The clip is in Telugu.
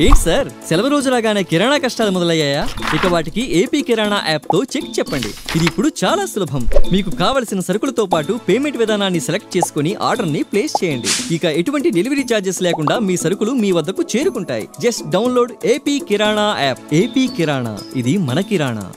ఏంటి సార్? సెలవు రోజు రాగానే కిరాణా కష్టాలు మొదలయ్యాయా? ఇక వాటికి ఏపీ కిరాణా యాప్తో చెక్ చెప్పండి. ఇది ఇప్పుడు చాలా సులభం. మీకు కావలసిన సరుకులతో పాటు పేమెంట్ విధానాన్ని సెలెక్ట్ చేసుకుని ఆర్డర్ని ప్లేస్ చేయండి. ఇక ఎటువంటి డెలివరీ ఛార్జెస్ లేకుండా మీ సరుకులు మీ వద్దకు చేరుకుంటాయి. Just download AP Kirana app. AP Kirana. ఇది మన కిరాణా.